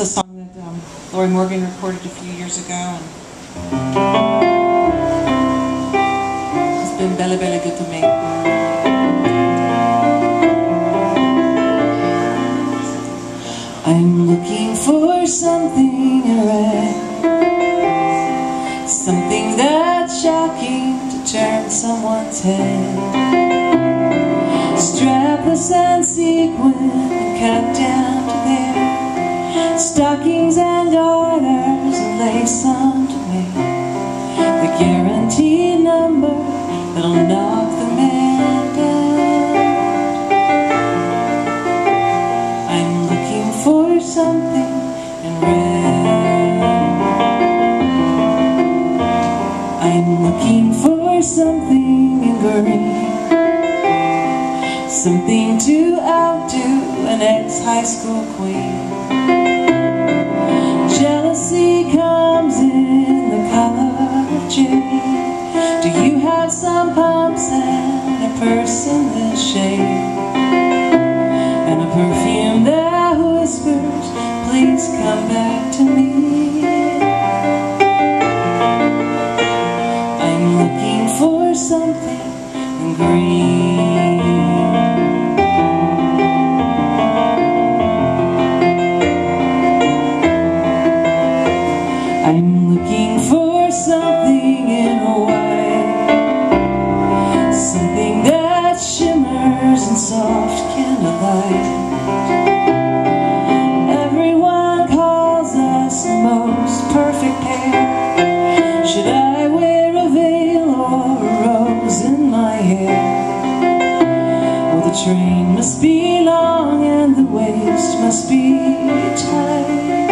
a song that um, Lorrie Morgan recorded a few years ago, and it's been bella bella good to me. I'm looking for something in red, something that's shocking to turn someone's head. Strapless and sequin cut down to stockings and garters and lace unto me. The guaranteed number that'll knock the man down. I'm looking for something in red. I'm looking for something in green. Something to outdo an ex-high school queen. Jealousy comes in the color of jade. Do you have some pumps and a purse something in white Something that shimmers in soft candlelight. Everyone calls us the most perfect pair. Should I wear a veil or a rose in my hair? Well, the train must be long and the waist must be tight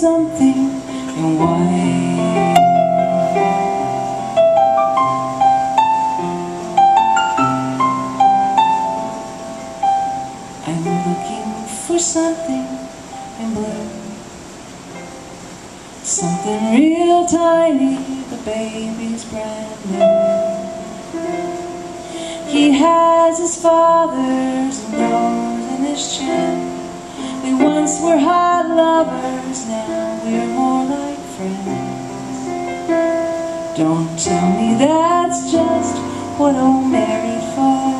something in white. I'm looking for something in blue. Something real tiny, the baby's brand new. He has his father's nose in his chin. We once were hot lovers, now we're more like friends. Don't tell me that's just what old married folk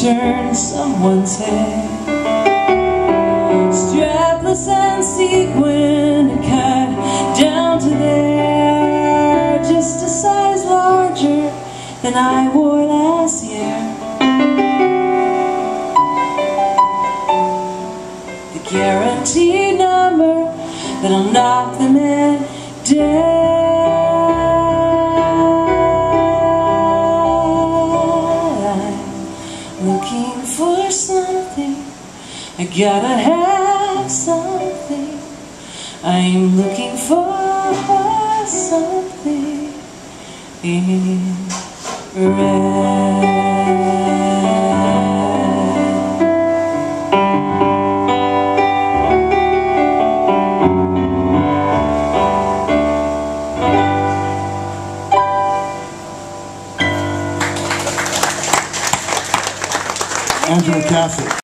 turn someone's head. Strapless and sequin cut down to there. Just a size larger than I wore last year. The guaranteed number that'll knock the man down. For something. I gotta have something. I'm looking for something in red. Angela Kaset.